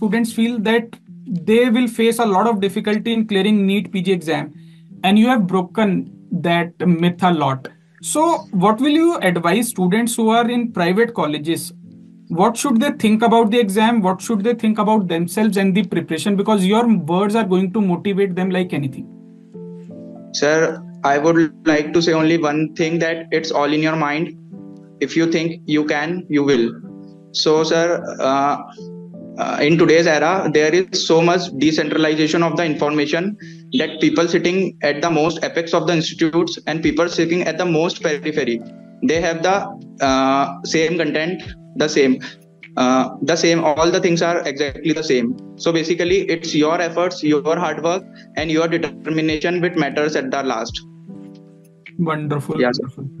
students feel that they will face a lot of difficulty in clearing NEET PG exam, and you have broken that myth a lot. So, what will you advise students who are in private colleges? What should they think about the exam? What should they think about themselves and the preparation? Because your words are going to motivate them like anything. Sir, I would like to say only one thing that it's all in your mind. If you think you can, you will. So, sir, uh, uh, in today's era, there is so much decentralization of the information that people sitting at the most apex of the institutes and people sitting at the most periphery, they have the uh, same content, the same. Uh, the same all the things are exactly the same so basically it's your efforts your hard work and your determination which matters at the last Wonderful. Yes, wonderful.